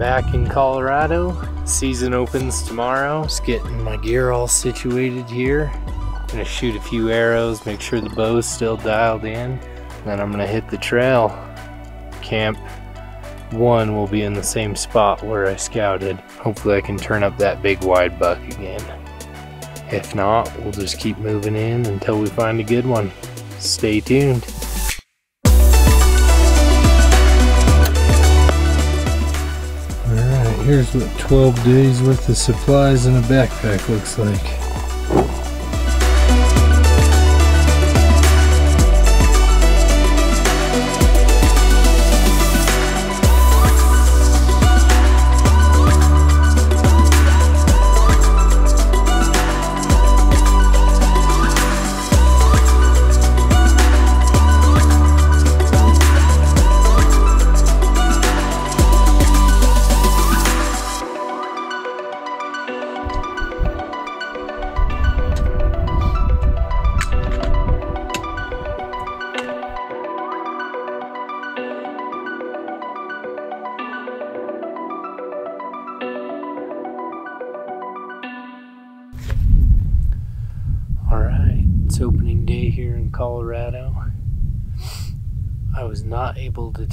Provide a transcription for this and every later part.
in Colorado. Season opens tomorrow. Just getting my gear all situated here. Gonna shoot a few arrows, make sure the bow's still dialed in. Then I'm gonna hit the trail. Camp one will be in the same spot where I scouted. Hopefully I can turn up that big wide buck again. If not, we'll just keep moving in until we find a good one. Stay tuned. Here's what 12 days worth of supplies in a backpack looks like.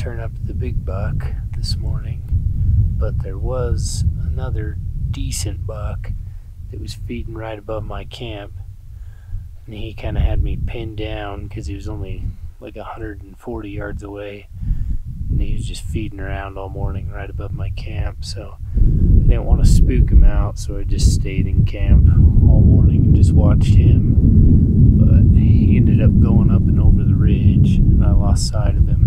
Turn up the big buck this morning, but there was another decent buck that was feeding right above my camp. And he kind of had me pinned down because he was only like 140 yards away. And he was just feeding around all morning right above my camp. So I didn't want to spook him out, so I just stayed in camp all morning and just watched him. But he ended up going up and over the ridge, and I lost sight of him.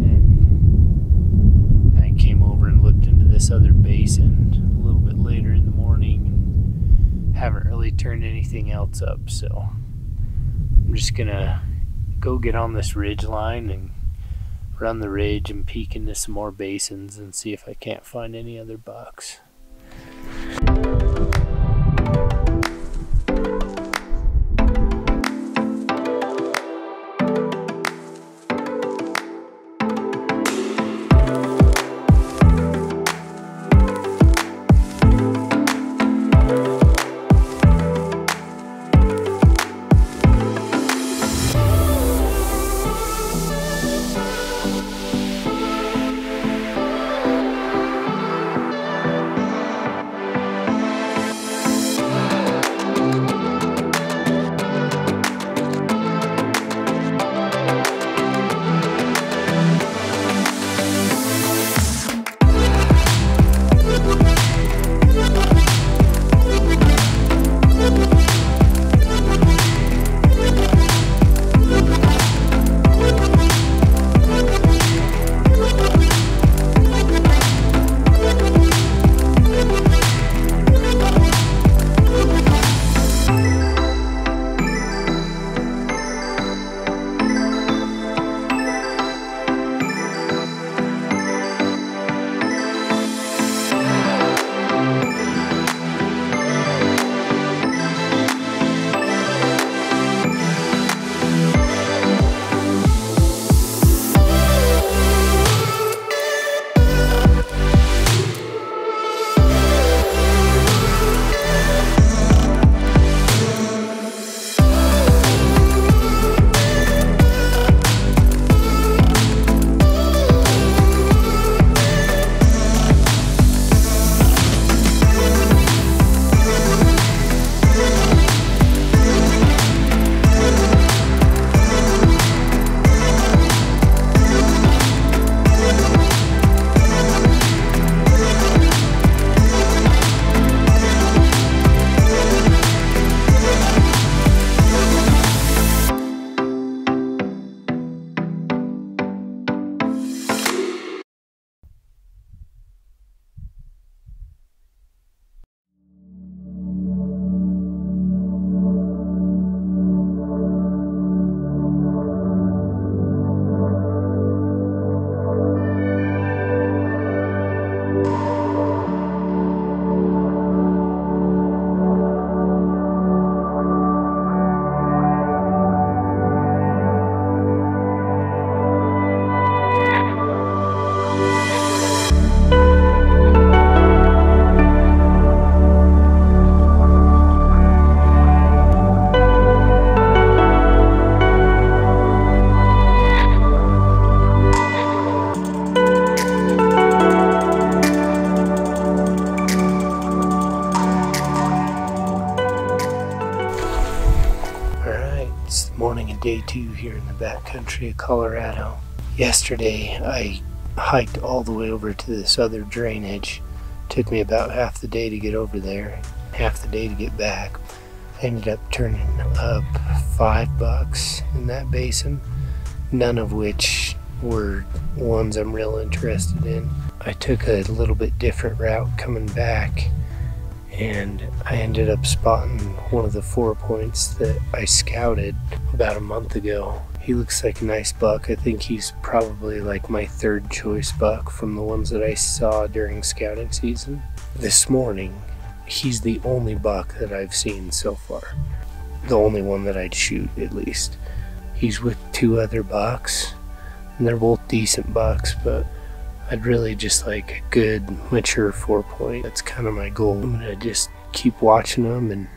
And I came over and looked into this other basin a little bit later in the morning haven't really turned anything else up, so I'm just gonna go get on this ridge line and run the ridge and peek into some more basins and see if I can't find any other bucks. Of Colorado. Yesterday, I hiked all the way over to this other drainage. Took me about half the day to get over there, half the day to get back. I ended up turning up five bucks in that basin, none of which were ones I'm real interested in. I took a little bit different route coming back and I ended up spotting one of the four points that I scouted about a month ago. He looks like a nice buck. I think he's probably like my third choice buck from the ones that I saw during scouting season. This morning, he's the only buck that I've seen so far. The only one that I'd shoot, at least. He's with two other bucks, and they're both decent bucks, but I'd really just like a good mature four point. That's kind of my goal. I'm gonna just keep watching them and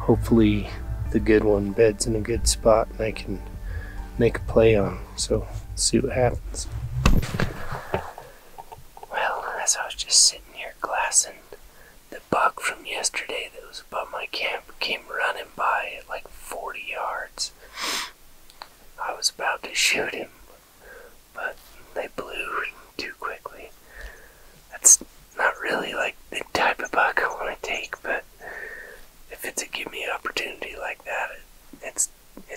hopefully the good one beds in a good spot and I can make a play on. So see what happens. Well, as I was just sitting here glassing, the buck from yesterday that was above my camp came running by at like 40 yards. I was about to shoot him, but they blew too quickly. That's not really like the type of buck I want to take, but if it's a give me an opportunity like that,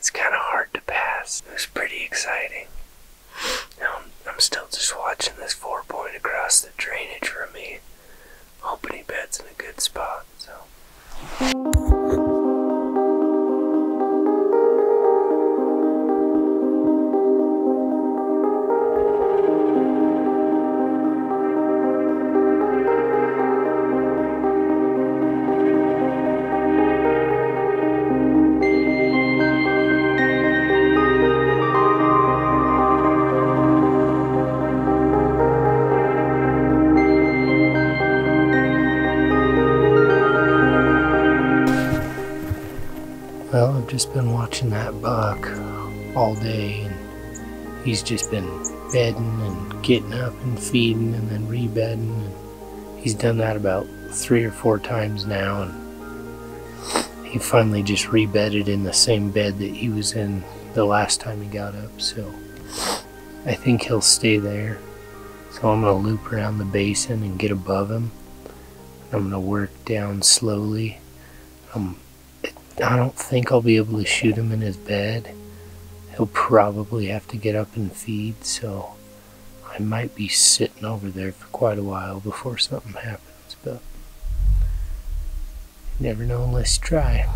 it's kind of hard to pass. It was pretty exciting. Now I'm still just watching this four point across the just been watching that buck all day, and he's just been bedding and getting up and feeding and then rebedding. And he's done that about three or four times now, and he finally just rebedded in the same bed that he was in the last time he got up. So I think he'll stay there. So I'm gonna loop around the basin and get above him. I'm gonna work down slowly. I'm I don't think I'll be able to shoot him in his bed. He'll probably have to get up and feed, so I might be sitting over there for quite a while before something happens, but you never know unless you try.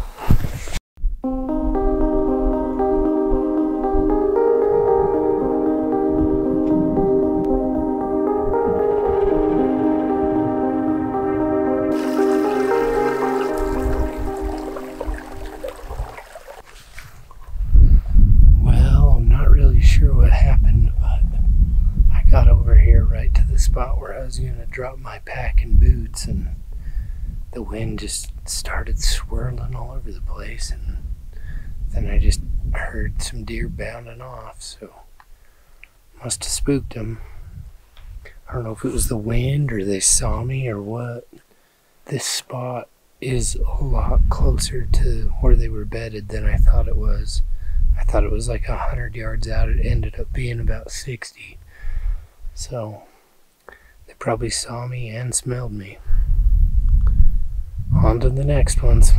Going my pack and boots, and the wind just started swirling all over the place, and then I just heard some deer bounding off, so must have spooked them. I don't know if it was the wind or they saw me or what. This spot is a lot closer to where they were bedded than I thought it was. I thought it was like a hundred yards out. It ended up being about sixty. So they probably saw me and smelled me. On to the next ones.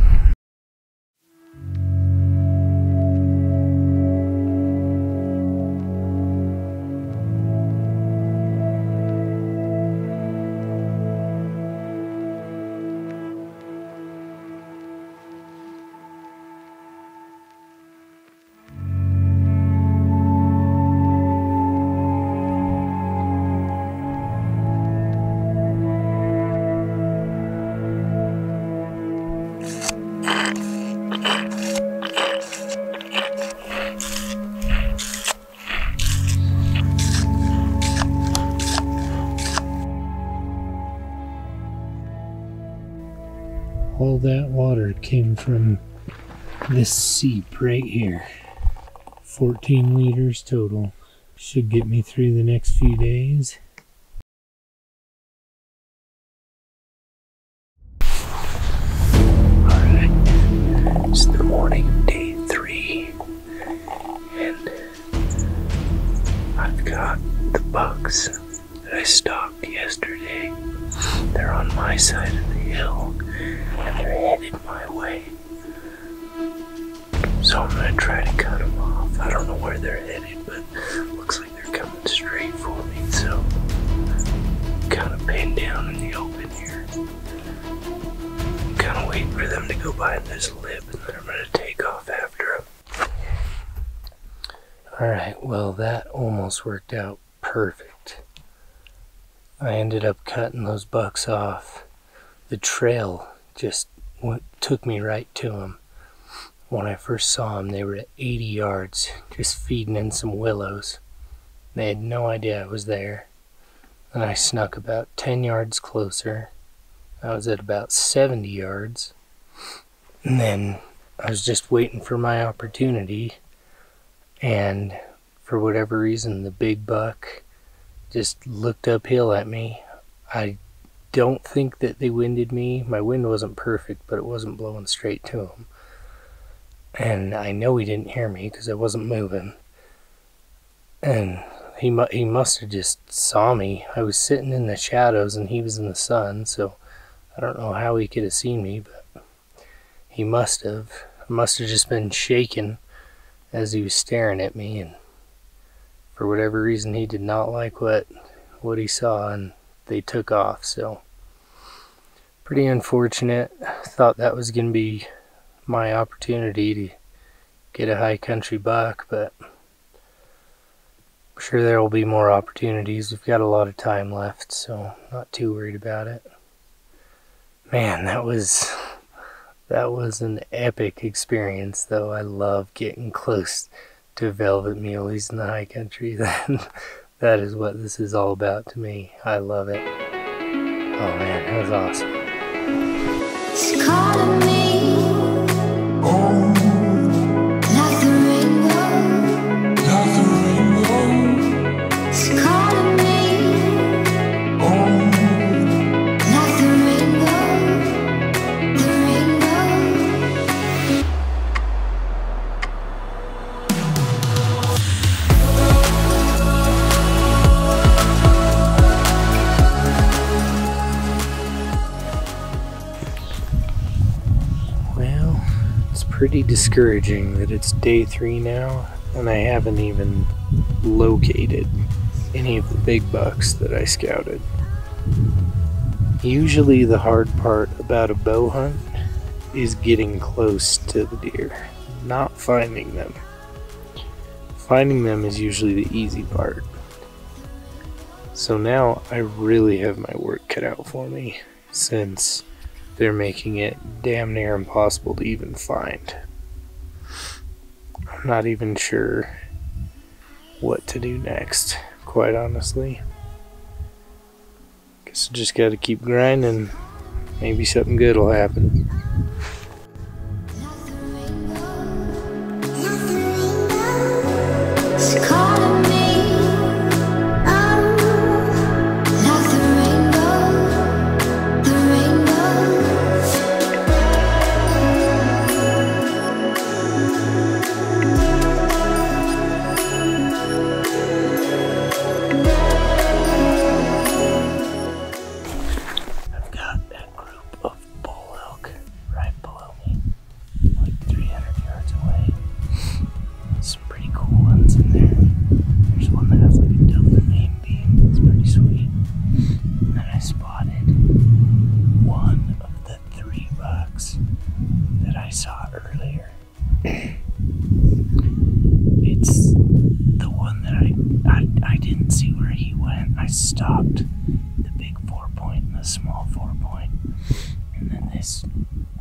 Came from this seep right here. 14 liters total. Should get me through the next few days. All right. Well, that almost worked out perfect. I ended up cutting those bucks off. The trail just went, took me right to them. When I first saw them, they were at 80 yards, just feeding in some willows. They had no idea I was there. And I snuck about 10 yards closer. I was at about 70 yards. And then I was just waiting for my opportunity. And for whatever reason, the big buck just looked uphill at me. I don't think that they winded me. My wind wasn't perfect, but it wasn't blowing straight to him. And I know he didn't hear me because I wasn't moving. And he mu- he must have just saw me. I was sitting in the shadows and he was in the sun, so I don't know how he could have seen me, but he must have. Must have just been shaking as he was staring at me, and for whatever reason, he did not like what what he saw, and they took off. So pretty unfortunate. Thought that was gonna be my opportunity to get a high country buck, but I'm sure there will be more opportunities. We've got a lot of time left, so not too worried about it. Man, that was that was an epic experience though. I love getting close to velvet muleys in the high country. That that is what this is all about to me. I love it. Oh man, that was awesome. Pretty discouraging that it's day three now, and I haven't even located any of the big bucks that I scouted. Usually, the hard part about a bow hunt is getting close to the deer, not finding them. Finding them is usually the easy part. So now I really have my work cut out for me since they're making it damn near impossible to even find. I'm not even sure what to do next, quite honestly. Guess I just gotta keep grinding. Maybe something good will happen.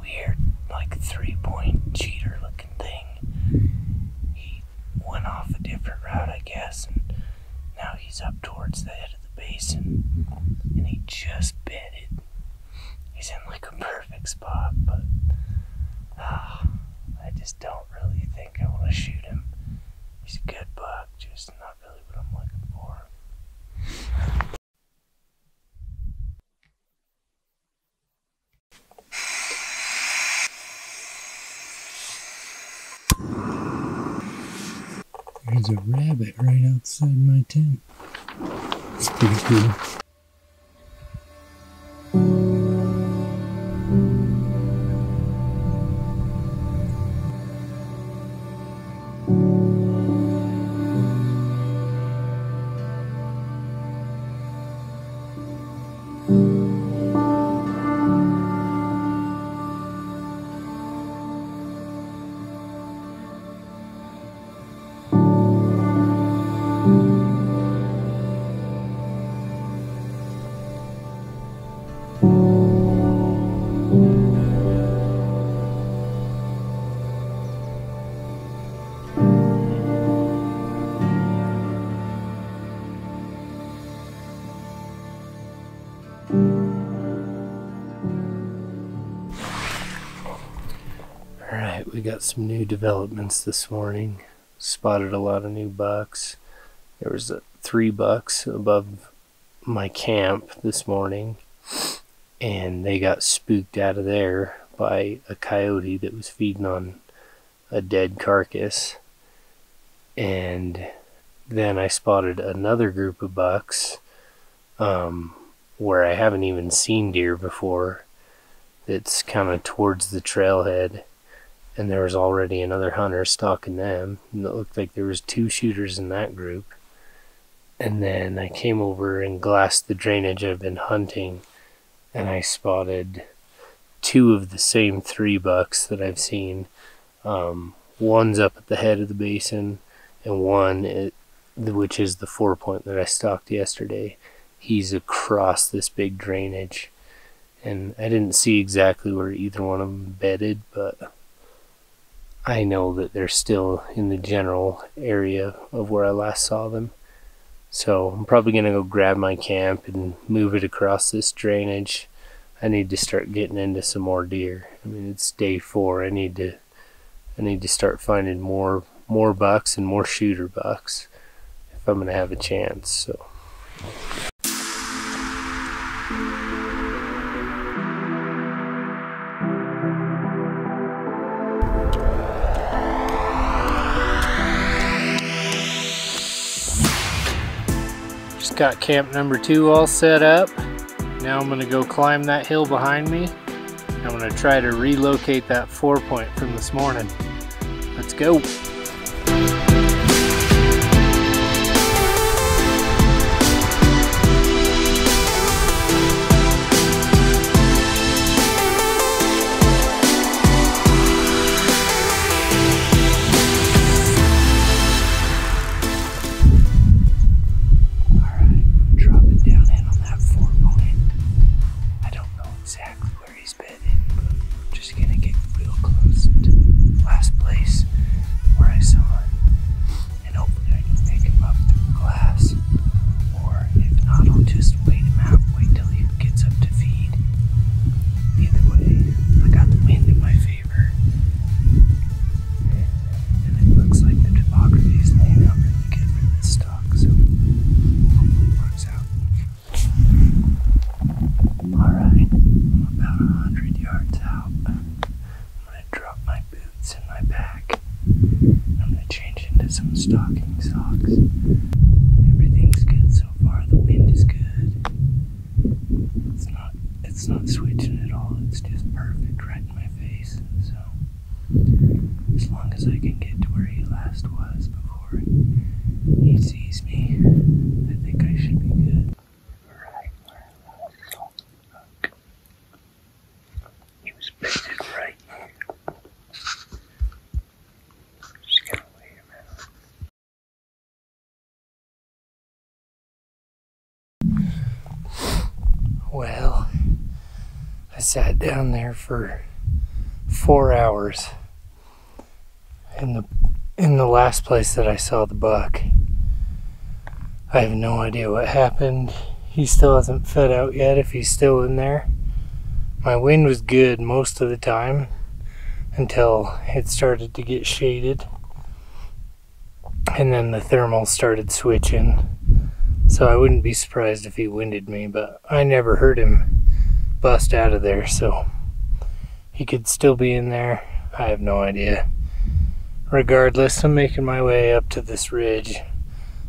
Weird like three point cheater looking thing. He went off a different route, I guess, and now he's up towards the head of the basin, and he just bit it. He's in like a perfect spot, but ah, I just don't really think I want to shoot him. He's a good buck, just not really what I'm looking for. There's a rabbit right outside my tent. It's pretty cool. We got some new developments this morning. Spotted a lot of new bucks. There was three bucks above my camp this morning, and they got spooked out of there by a coyote that was feeding on a dead carcass. And then I spotted another group of bucks um, where I haven't even seen deer before. That's kind of towards the trailhead and there was already another hunter stalking them. And it looked like there was two shooters in that group. And then I came over and glassed the drainage I've been hunting, and I spotted two of the same three bucks that I've seen. Um, one's up at the head of the basin, and one, it, which is the four point that I stalked yesterday, he's across this big drainage. And I didn't see exactly where either one of them bedded, but I know that they're still in the general area of where I last saw them. So I'm probably gonna go grab my camp and move it across this drainage. I need to start getting into some more deer. I mean it's day four. I need to I need to start finding more more bucks and more shooter bucks if I'm gonna have a chance. So Just got camp number two all set up. Now I'm gonna go climb that hill behind me. I'm gonna try to relocate that four point from this morning. Let's go. Just wait I sat down there for four hours in the in the last place that I saw the buck. I have no idea what happened. He still hasn't fed out yet if he's still in there. My wind was good most of the time until it started to get shaded. And then the thermal started switching. So I wouldn't be surprised if he winded me, but I never heard him bust out of there, so he could still be in there. I have no idea. Regardless, I'm making my way up to this ridge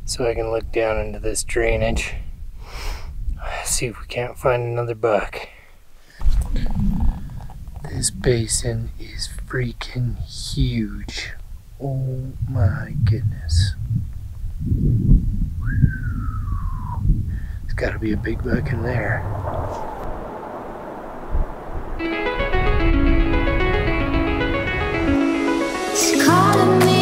so I can look down into this drainage. see if we can't find another buck. This basin is freaking huge. Oh my goodness. There's got to be a big buck in there. Calling me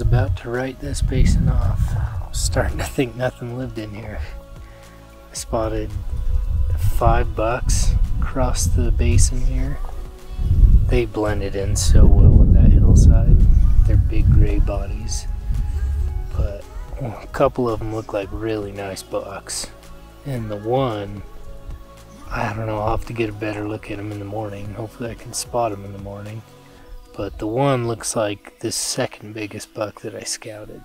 about to write this basin off, I was starting to think nothing lived in here. I spotted five bucks across the basin here. They blended in so well with that hillside. They're big gray bodies. But a couple of them look like really nice bucks. And the one, I don't know, I'll have to get a better look at him in the morning. Hopefully I can spot him in the morning but the one looks like the second biggest buck that I scouted.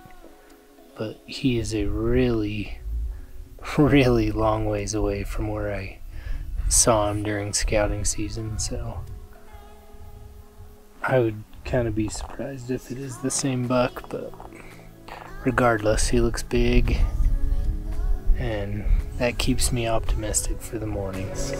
But he is a really, really long ways away from where I saw him during scouting season, so I would kind of be surprised if it is the same buck, but regardless, he looks big, and that keeps me optimistic for the mornings.